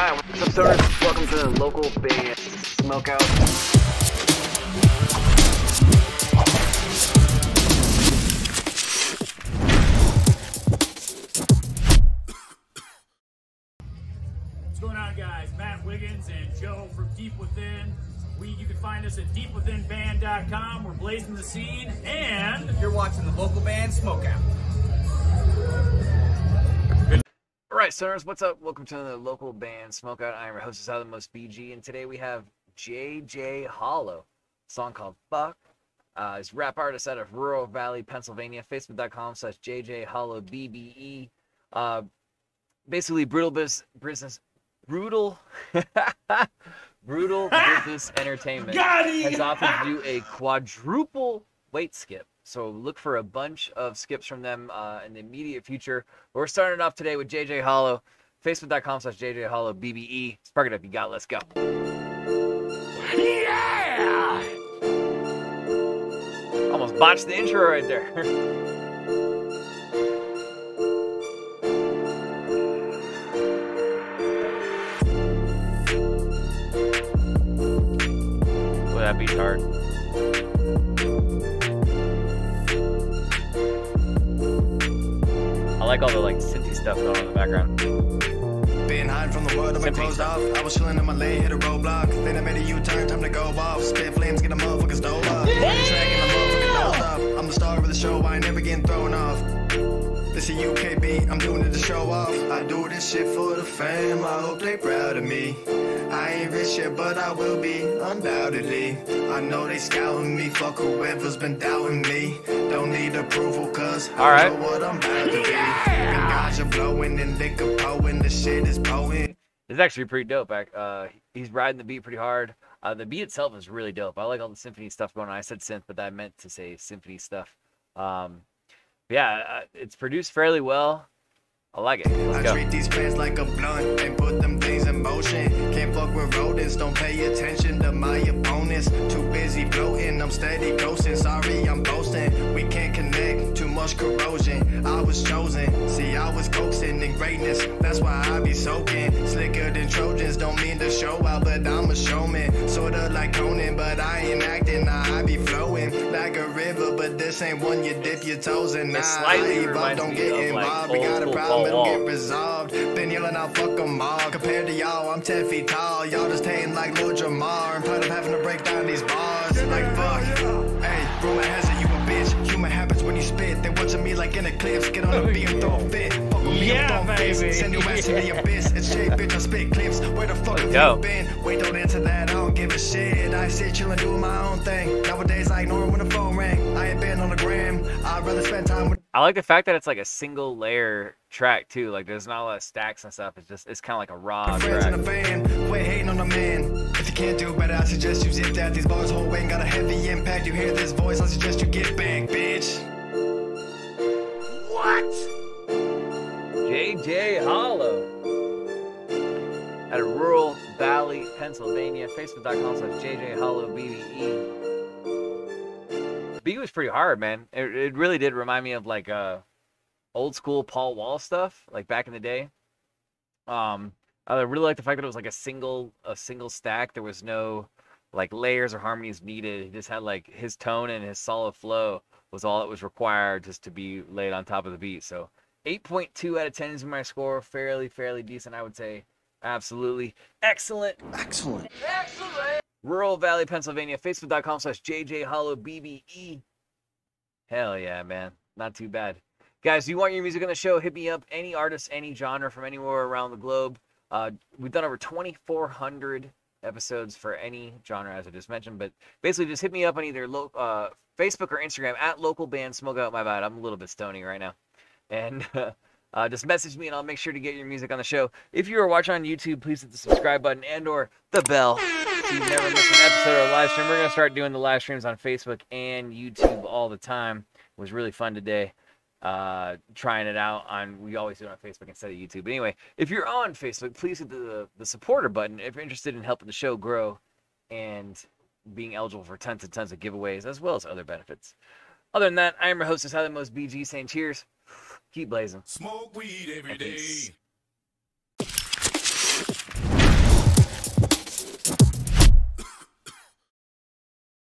Hi, what's up, stoners? Welcome to the local band Smokeout. What's going on, guys? Matt Wiggins and Joe from Deep Within. We, you can find us at deepwithinband.com. We're blazing the scene, and You're watching the local band Smokeout. All right, stoners, what's up? Welcome to the local band Smokeout. I am your host, of the most BG, and today we have JJ Hollow, a song called Fuck. Uh, he's a rap artist out of Rural Valley, Pennsylvania. Facebook.com slash JJ Hollow BBE. Uh, basically, brutal business, business brutal, brutal business entertainment has opted to do a quadruple weight skip. So look for a bunch of skips from them uh, in the immediate future. We're starting off today with JJ Hollow. Facebook.com slash JJ Hollow BBE. Spark it up, you got. Let's go. Yeah! Almost botched the intro right there. That beat's hard. Like all the like synthy stuff going on in the background. Been hiding from the world, I've closed off. I was chilling in my lane, hit a roadblock. Then I made a U-turn, time to go off. Spit flames, get a motherfucker A UKB, I'm doing it to show off. I do this shit for the fam, I hope they proud of me. I ain't rich yet, but I will be, undoubtedly. I know they scouting me, fuck whoever's been doubting me. Don't need approval, cause I right. know what I'm about to be. Been ganja blowing and liquor blowing, the shit is potent. It's actually pretty dope. Back, uh, he's riding the beat pretty hard. Uh, the beat itself is really dope. I like all the symphony stuff going on. I said synth, but I meant to say symphony stuff. Um, yeah, uh, it's produced fairly well. I like it. Let's I go. treat these plans like a blunt and put them things in motion. Can't fuck with rodents, don't pay attention to my opponents. Too busy floating, I'm steady coasting. Sorry, I'm boasting. We can't connect, too much corrosion. I was chosen, see, I was coaxing in greatness. That's why I be soaking. Slicker than Trojans, don't mean to show out, but I'm a showman. Sorta like Conan, but I ain't acting. Nah, I be like a river, but this ain't one you dip your toes in. Nah, slightly I evolve, reminds don't get like, involved. We got a problem, it'll get resolved. Been yelling out, fuck them all. Compared to y'all, I'm 10 feet tall. Y'all just hating like Lord Jamar. I'm tired of having to break down these bars. Like, fuck. Hey, rumor has it, you a bitch. Human habits when you spit. They watching me like in eclipse. Get on the beat and throw a fit. Fuck with me, Yeah, I'm baby. Send your ass to the abyss. It's Jay, bitch, I spit clips. Where the fuck have go. you been? Wait, don't answer that. I give a shit. I sit chillin', doing my own thing. Nowadays, I ignore when the phone ring. I ain't been on the gram. I'd rather spend time with I like the fact that it's like a single layer track too. Like there's not a lot of stacks and stuff. It's just it's kind of like a raw friends track. and a fan. Quit hating on a man. If you can't do better, I suggest you zip that. These bars hold weight got a heavy impact. You hear this voice, I suggest you get back, bitch. JJ Hollow. At a rural valley, Pennsylvania. Facebook.com slash JJ Hollow BBE. Beat was pretty hard, man. It, it really did remind me of like uh old school Paul Wall stuff, like back in the day. Um, I really like the fact that it was like a single a single stack. There was no like layers or harmonies needed. He just had like his tone and his solid flow was all that was required just to be laid on top of the beat. So 8.2 out of 10 is my score. Fairly, fairly decent, I would say. Absolutely excellent. Excellent. Excellent. Rural Valley, Pennsylvania. Facebook.com slash JJ Hollow BBE. Hell yeah, man. Not too bad. Guys, you want your music on the show? Hit me up. Any artist, any genre from anywhere around the globe. Uh, we've done over 2,400 episodes for any genre, as I just mentioned. But basically, just hit me up on either lo- uh, Facebook or Instagram at local band Smoke Out My Bad. I'm a little bit stony right now. And uh, just message me and I'll make sure to get your music on the show. If you are watching on YouTube, please hit the subscribe button and or the bell so you never miss an episode or a live stream. We're going to start doing the live streams on Facebook and YouTube all the time. It was really fun today uh trying it out on we always do it on facebook instead of youtube but anyway if you're on facebook please hit the the supporter button if you're interested in helping the show grow and being eligible for tons and tons of giveaways as well as other benefits other than that i am your how the most bg saying cheers keep blazing Smoke weed every And peace. day.